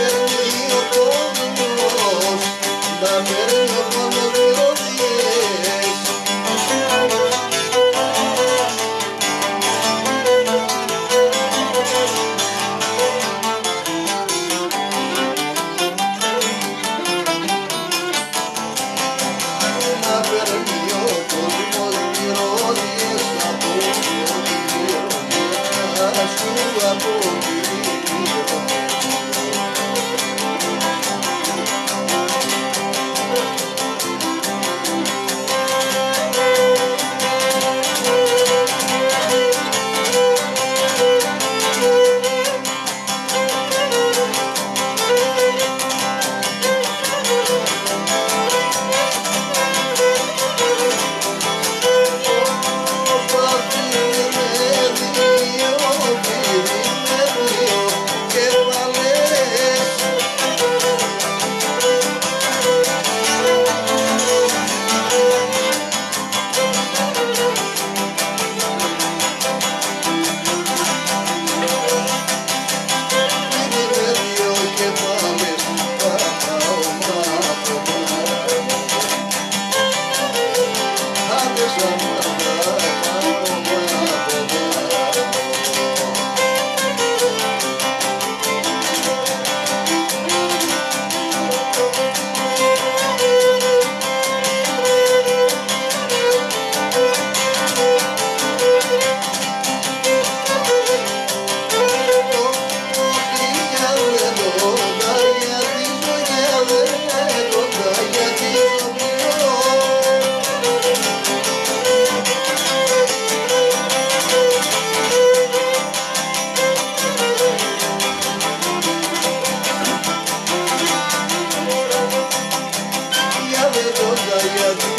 meu ninho todo. together.